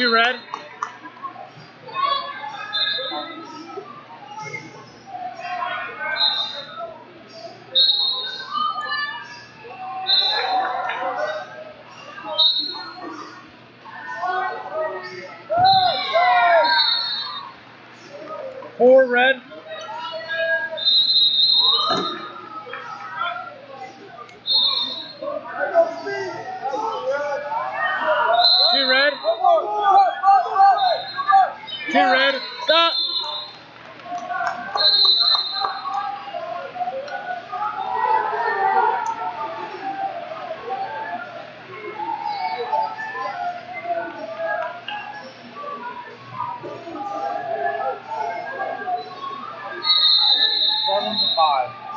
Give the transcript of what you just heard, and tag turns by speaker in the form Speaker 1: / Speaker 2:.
Speaker 1: two red. Four red. Team red, stop. Seven to five.